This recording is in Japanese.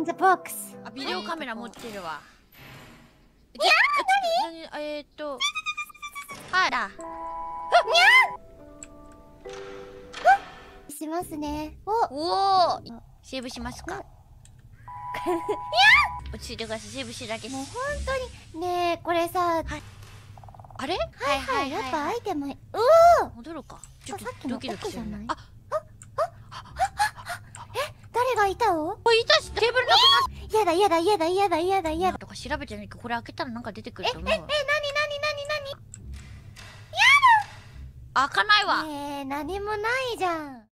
in the box あビデオカメラ持ってるわ。いやー何？えー、っとあらしますね。お。おおセーブしますか？落ち着いてください。セーブしてだけもう本当に。ねえこれさあれ？はいはいやっぱアイテム。う戻るか。ちょっとさっきのドキドキする奥じゃないあいたの？これいたしテーブルなくやだやだやだやだやだやだ。なとか調べてないけどこれ開けたらなんか出てくると思う。わえ？なになになになに？開かないわ。ねえ何もないじゃん